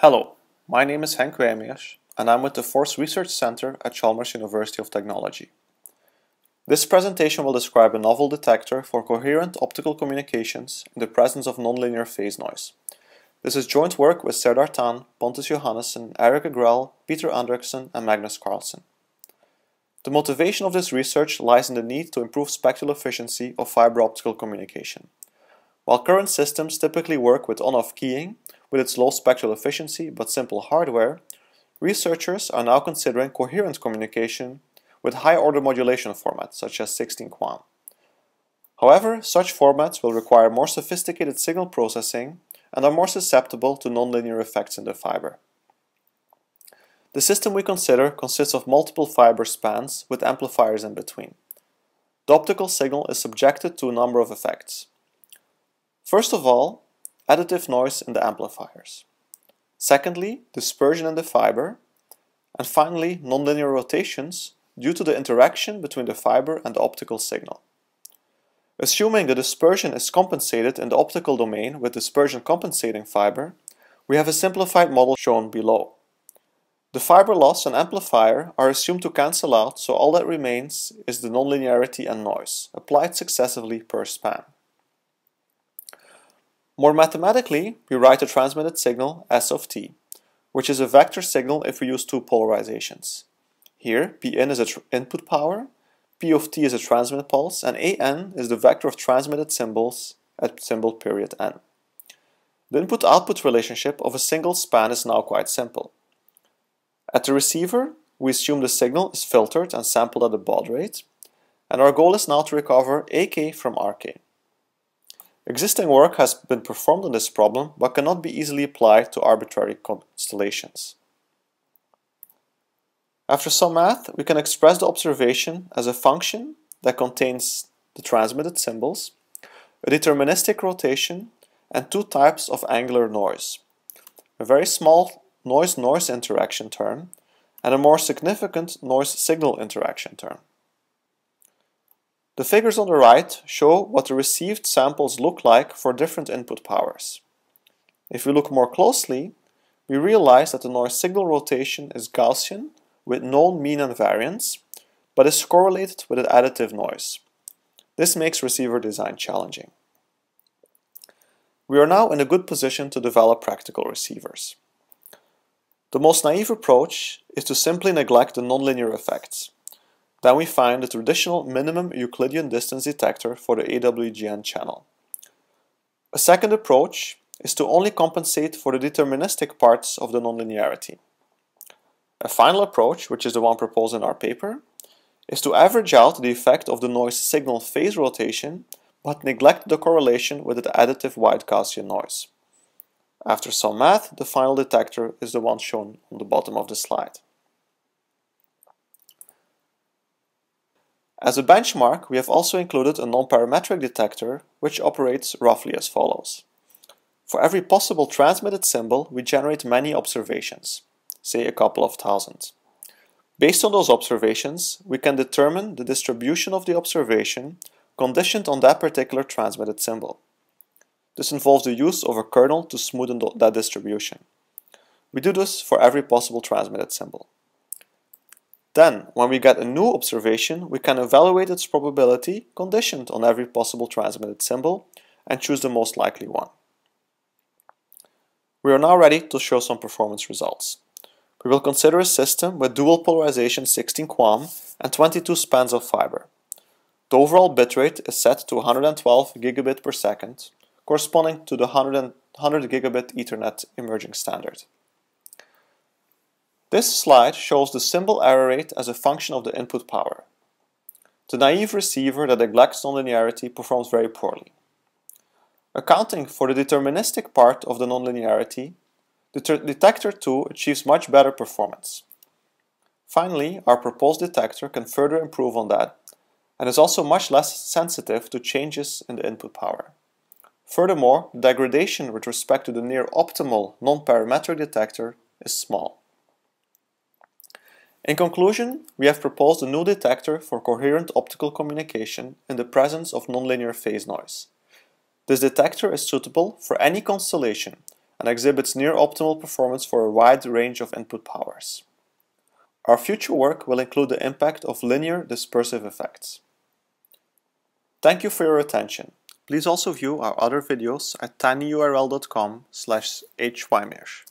Hello, my name is Henk Wymeersch and I'm with the Force Research Center at Chalmers University of Technology. This presentation will describe a novel detector for coherent optical communications in the presence of nonlinear phase noise. This is joint work with Serdar Tan, Pontus Johannisson, Erik Agrell, Peter Andrekson and Magnus Karlsson. The motivation of this research lies in the need to improve spectral efficiency of fiber optical communication. While current systems typically work with on-off keying, with its low spectral efficiency but simple hardware, researchers are now considering coherent communication with high-order modulation formats such as 16 QAM. However, such formats will require more sophisticated signal processing and are more susceptible to nonlinear effects in the fiber. The system we consider consists of multiple fiber spans with amplifiers in between. The optical signal is subjected to a number of effects. First of all, additive noise in the amplifiers. Secondly, dispersion in the fiber. And finally, nonlinear rotations due to the interaction between the fiber and the optical signal. Assuming the dispersion is compensated in the optical domain with dispersion compensating fiber, we have a simplified model shown below. The fiber loss and amplifier are assumed to cancel out, so all that remains is the nonlinearity and noise, applied successively per span. More mathematically, we write a transmitted signal S of t, which is a vector signal if we use two polarizations. Here, Pn is a input power, P of t is a transmitted pulse, and An is the vector of transmitted symbols at symbol period n. The input-output relationship of a single span is now quite simple. At the receiver, we assume the signal is filtered and sampled at a baud rate, and our goal is now to recover AK from RK. Existing work has been performed on this problem but cannot be easily applied to arbitrary constellations. After some math, we can express the observation as a function that contains the transmitted symbols, a deterministic rotation, and two types of angular noise. A very small noise-noise interaction term, and a more significant noise-signal interaction term. The figures on the right show what the received samples look like for different input powers. If we look more closely, we realize that the noise-signal rotation is Gaussian with known mean and variance, but is correlated with an additive noise. This makes receiver design challenging. We are now in a good position to develop practical receivers. The most naive approach is to simply neglect the nonlinear effects. Then we find the traditional minimum Euclidean distance detector for the AWGN channel. A second approach is to only compensate for the deterministic parts of the nonlinearity. A final approach, which is the one proposed in our paper, is to average out the effect of the noise signal phase rotation but neglect the correlation with the additive white Gaussian noise. After some math, the final detector is the one shown on the bottom of the slide. As a benchmark, we have also included a non-parametric detector, which operates roughly as follows. For every possible transmitted symbol, we generate many observations, say a couple of thousand. Based on those observations, we can determine the distribution of the observation conditioned on that particular transmitted symbol. This involves the use of a kernel to smoothen that distribution. We do this for every possible transmitted symbol. Then, when we get a new observation, we can evaluate its probability conditioned on every possible transmitted symbol and choose the most likely one. We are now ready to show some performance results. We will consider a system with dual polarization 16 QAM and 22 spans of fiber. The overall bitrate is set to 112 gigabit per second, corresponding to the 100, 100 gigabit Ethernet emerging standard. This slide shows the symbol error rate as a function of the input power. The naive receiver that neglects nonlinearity performs very poorly. Accounting for the deterministic part of the nonlinearity, the detector 2 achieves much better performance. Finally, our proposed detector can further improve on that and is also much less sensitive to changes in the input power. Furthermore, degradation with respect to the near optimal non-parametric detector is small. In conclusion, we have proposed a new detector for coherent optical communication in the presence of nonlinear phase noise. This detector is suitable for any constellation and exhibits near optimal performance for a wide range of input powers. Our future work will include the impact of linear dispersive effects. Thank you for your attention. Please also view our other videos at tinyurl.com slash wymeersch.